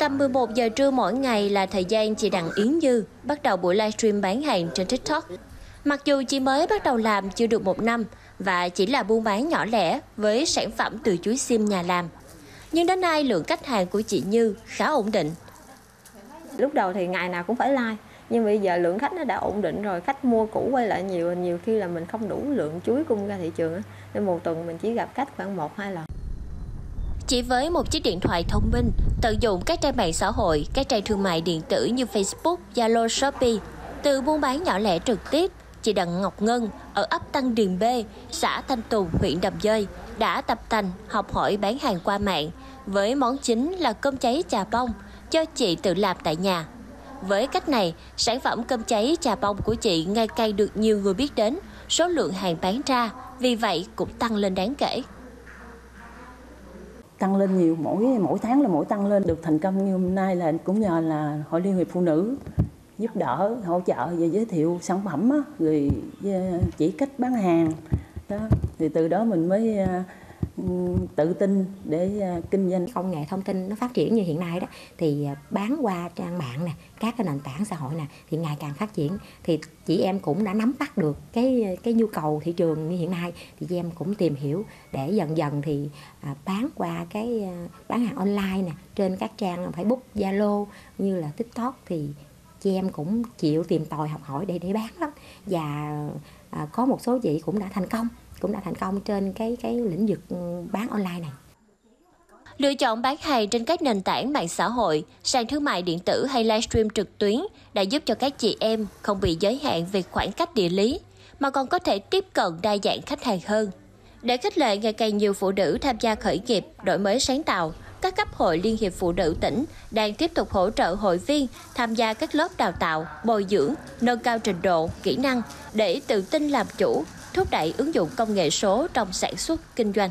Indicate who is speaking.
Speaker 1: Tầm 11 giờ trưa mỗi ngày là thời gian chị Đặng Yến Dư bắt đầu buổi livestream bán hàng trên TikTok. Mặc dù chị mới bắt đầu làm chưa được một năm và chỉ là buôn bán nhỏ lẻ với sản phẩm từ chuối sim nhà làm. Nhưng đến nay lượng khách hàng của chị Như khá ổn định.
Speaker 2: Lúc đầu thì ngày nào cũng phải like, nhưng bây giờ lượng khách nó đã ổn định rồi, khách mua cũ quay lại nhiều nhiều khi là mình không đủ lượng chuối cung ra thị trường nên một tuần mình chỉ gặp khách khoảng một, hai lần
Speaker 1: chỉ với một chiếc điện thoại thông minh, tận dụng các trang mạng xã hội, các trang thương mại điện tử như Facebook, Zalo, Shopee, từ buôn bán nhỏ lẻ trực tiếp, chị Đặng Ngọc Ngân ở ấp Tăng Điền B, xã Thanh Tùng, huyện Đầm Dơi đã tập tành học hỏi bán hàng qua mạng với món chính là cơm cháy trà bông cho chị tự làm tại nhà. Với cách này, sản phẩm cơm cháy trà bông của chị ngày càng được nhiều người biết đến, số lượng hàng bán ra vì vậy cũng tăng lên đáng kể
Speaker 3: tăng lên nhiều mỗi mỗi tháng là mỗi tăng lên. Được thành công như hôm nay là cũng nhờ là hội liên hiệp phụ nữ giúp đỡ hỗ trợ và giới thiệu sản phẩm á, rồi à, chỉ cách bán hàng. Đó thì từ đó mình mới à, tự tin để à, kinh doanh.
Speaker 4: Công nghệ thông tin nó phát triển như hiện nay đó thì à, bán qua trang mạng nè các cái nền tảng xã hội nè thì ngày càng phát triển. Thì chị em cũng đã nắm bắt được cái cái nhu cầu thị trường như hiện nay thì chị em cũng tìm hiểu để dần dần thì à, bán qua cái bán hàng online nè trên các trang Facebook Zalo như là TikTok thì chị em cũng chịu tìm tòi học hỏi để để bán lắm. Và à, có một số chị cũng đã thành công cũng đã thành công trên cái cái lĩnh vực ừ, bán online này.
Speaker 1: Lựa chọn bán hàng trên các nền tảng mạng xã hội, sàn thương mại điện tử hay livestream trực tuyến đã giúp cho các chị em không bị giới hạn về khoảng cách địa lý, mà còn có thể tiếp cận đa dạng khách hàng hơn. Để khích lệ ngày càng nhiều phụ nữ tham gia khởi nghiệp, đổi mới sáng tạo, các cấp hội Liên hiệp Phụ nữ tỉnh đang tiếp tục hỗ trợ hội viên tham gia các lớp đào tạo, bồi dưỡng, nâng cao trình độ, kỹ năng để tự tin làm chủ, thúc đẩy ứng dụng công nghệ số trong sản xuất kinh doanh.